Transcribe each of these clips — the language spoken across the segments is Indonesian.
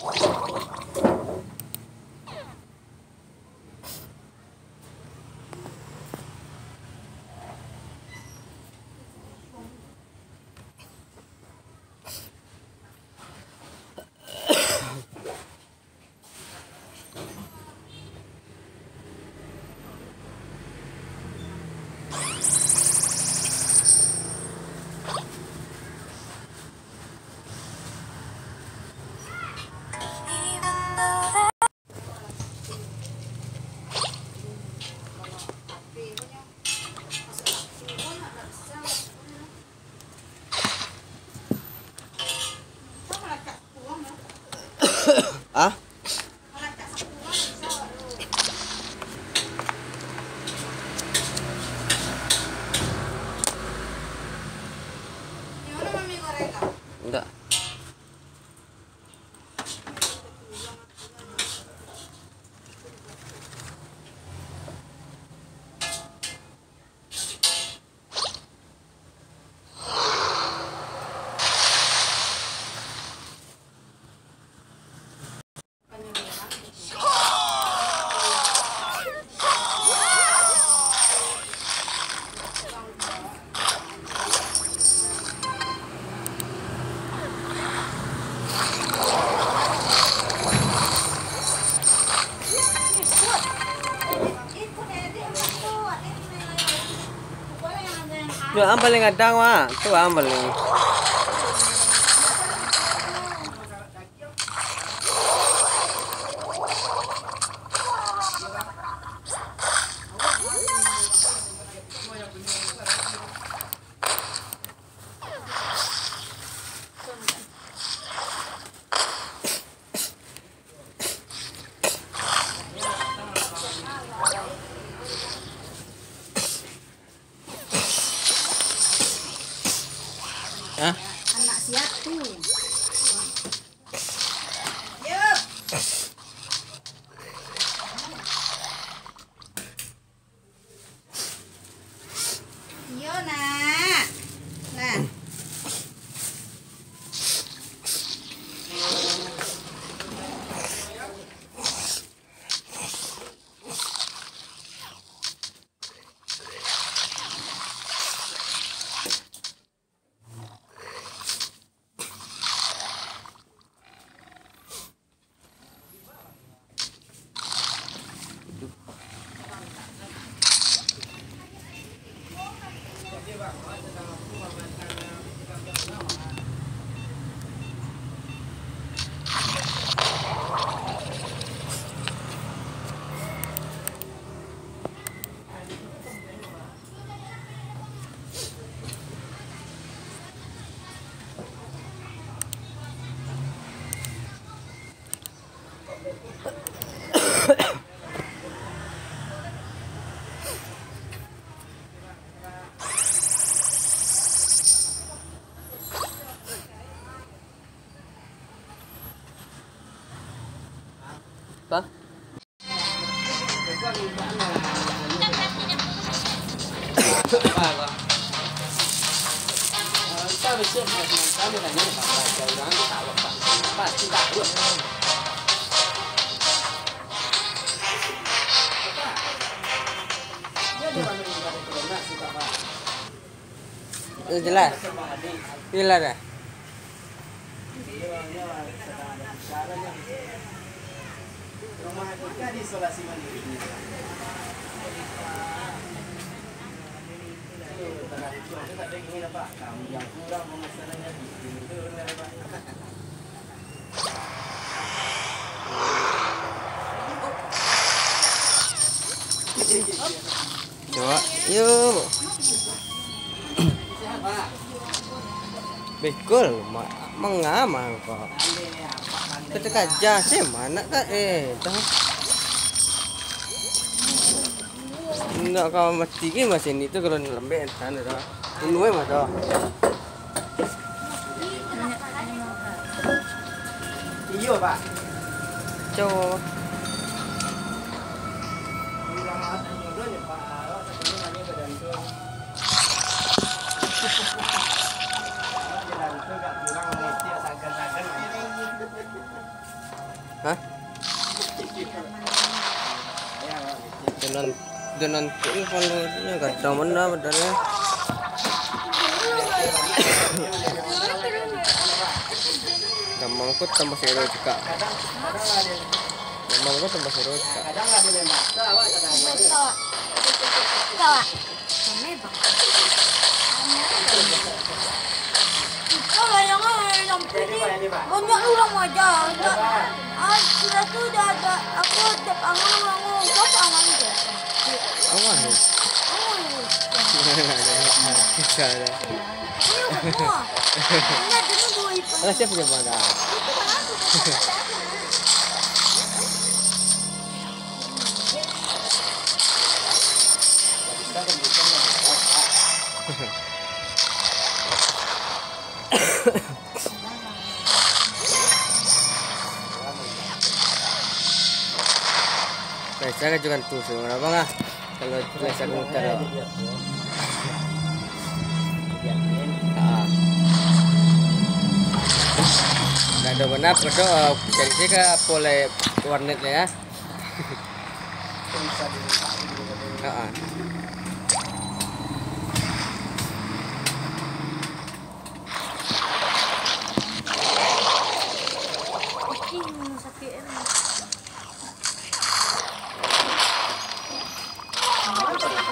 you ah Itu ang paling adang wa. Itu Vâng. Sao được ừ, này, sao được là những cái bản bài trời đó, nó tạo lập bản, bản chính đạo luôn. jelas jelas ya Rumah kita di isolasi mandiri. Yang kurang masalahnya di sini itu benar Pak. Coba. Yuk. Bekul, mak mengamal kok. Kita kaja sih mana tak eh dah. Enggak kau mesti ke mesin itu kalau lembek sana dah. Ini mah dah. Iya Pak. Coba. Hah? Donon donon ini followernya gak ada mana padahal. Gampang kok tambah zero juga. Gampang kok tambah zero juga. Kadang nggak boleh maksa, awak kadang Tawa. Tawa. Kami bang. Kalau yang yang Ini Pak, ini Pak. Banyak ulang aja. Ah, sudah sudah ada. Aku tiap angan angan kau dia. Awas. nih. Bisa ada. Ini semua. Ini dulu dua itu. Siap siap ada. Biasa kan juga tuh, kenapa nggak? Kalau biasa muter, ah. Nggak ada benar, bedo jadi sih ke boleh warnetnya ya. Ah,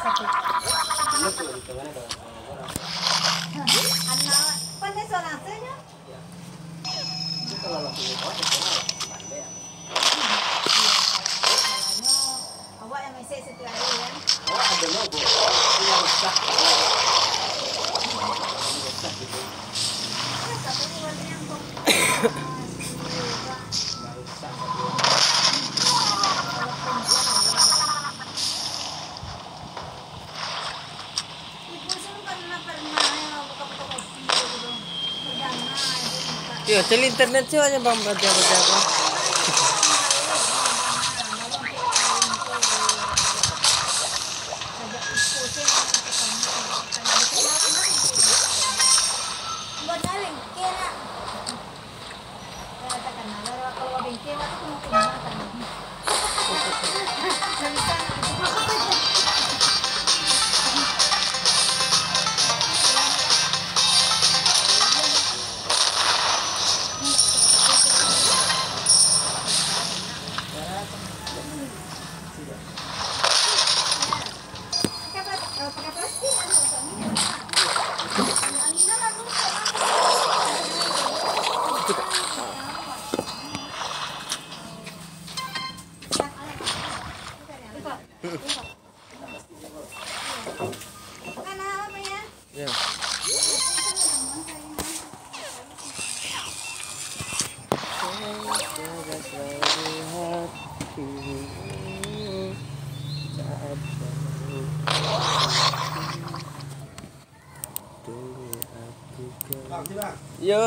esa cari internet sih aja bang baca baca apa. Pakai Bang, sini, Bang. Iya